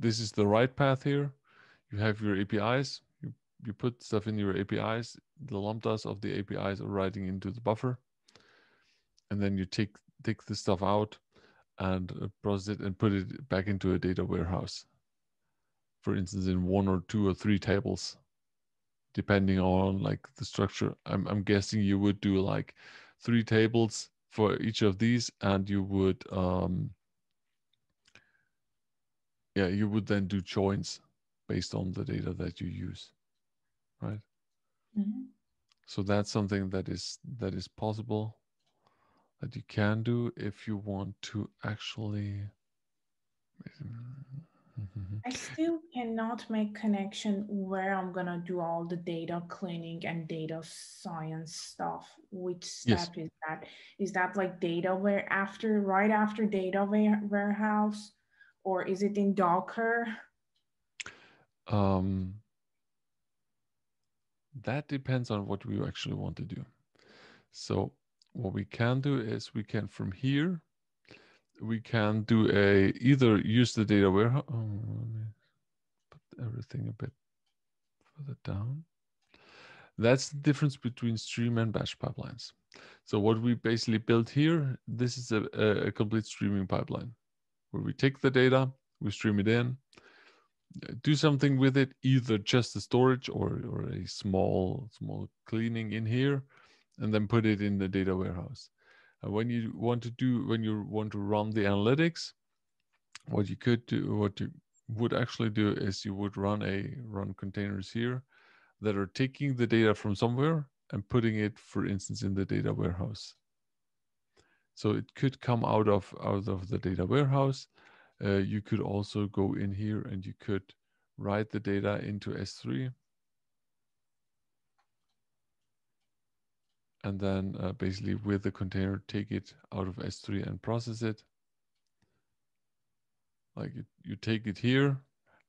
this is the right path here. You have your APIs. You you put stuff in your APIs. The lambdas of the APIs are writing into the buffer, and then you take take the stuff out and uh, process it and put it back into a data warehouse. For instance, in one or two or three tables, depending on like the structure. I'm I'm guessing you would do like three tables for each of these, and you would um, yeah, you would then do joins based on the data that you use, right? Mm-hmm. So that's something that is that is possible that you can do if you want to actually Mm-hmm. I still cannot make connection where I'm gonna do all the data cleaning and data science stuff. Which step yes. is that? Is that like data where after right after data warehouse, or is it in Docker? Um, that depends on what we actually want to do. So what we can do is we can from here we can do a either use the data warehouse. Oh, let me put everything a bit further down. That's the difference between stream and batch pipelines. So what we basically built here, this is a, a complete streaming pipeline where we take the data, we stream it in, do something with it, either just the storage or, or a small, small cleaning in here, and then put it in the data warehouse. Uh, when you want to do, when you want to run the analytics, what you could do, what you would actually do is you would run a run containers here that are taking the data from somewhere and putting it, for instance, in the data warehouse. So it could come out of out of the data warehouse. Uh, you could also go in here and you could write the data into S3 and then uh, basically with the container take it out of S3 and process it. Like it, you take it here,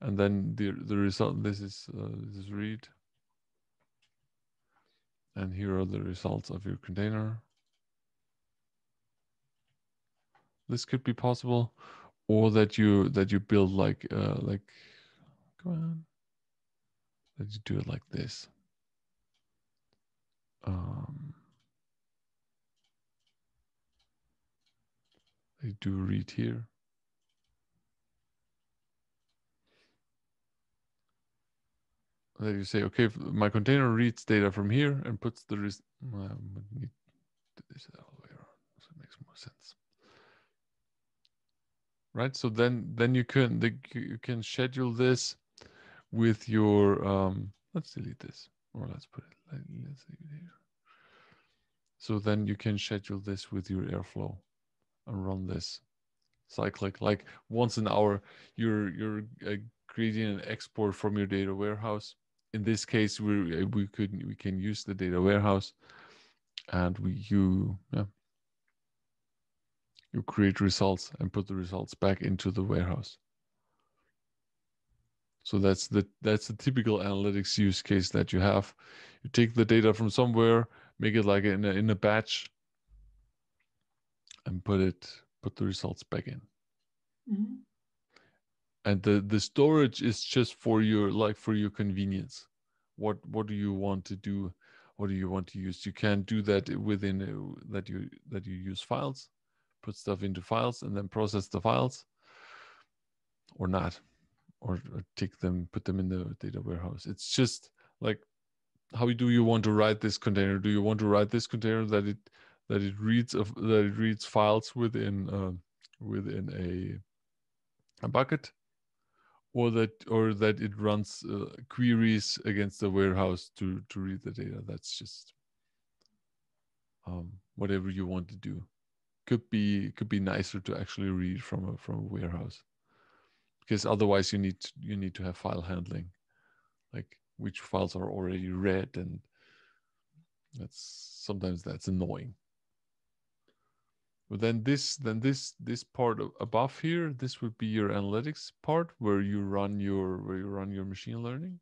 and then the the result. This is uh, this is read, and here are the results of your container. This could be possible, or that you that you build like uh, like, go on, that you do it like this. Um, I do read here. That you say, okay, my container reads data from here and puts the res need to do this all the way around, so it makes more sense. Right. So then, then you can the, you can schedule this with your. Um, let's delete this, or let's put it. Let's leave it here. So then you can schedule this with your Airflow and run this cyclic like once an hour you're you're creating an export from your data warehouse in this case we we could we can use the data warehouse and we you yeah you create results and put the results back into the warehouse. So that's the that's the typical analytics use case that you have. You take the data from somewhere make it like in a, in a batch and put it put the results back in. Mm-hmm. and the the storage is just for your like for your convenience. What what do you want to do? What do you want to use? You can do that within uh, that you that you use files put stuff into files and then process the files or not or, or take them put them in the data warehouse. It's just like how do you want to write this container? Do you want to write this container that it that it reads of that it reads files within uh, within a a bucket or that or that it runs uh, queries against the warehouse to to read the data? That's just um, whatever you want to do could be could be nicer to actually read from a from a warehouse. Because otherwise you need to, you need to have file handling. Like which files are already read and that's sometimes that's annoying. But then this then this this part above here, this would be your analytics part where you run your where you run your machine learning.